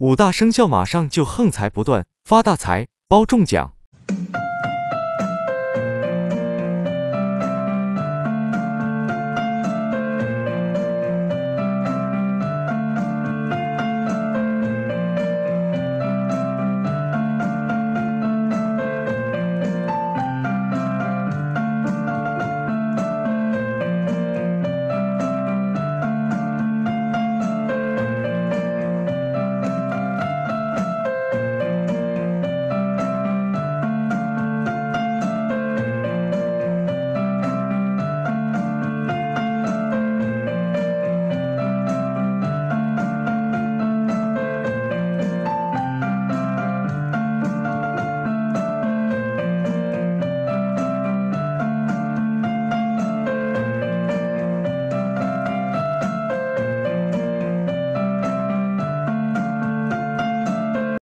五大生肖马上就横财不断发大财包中奖。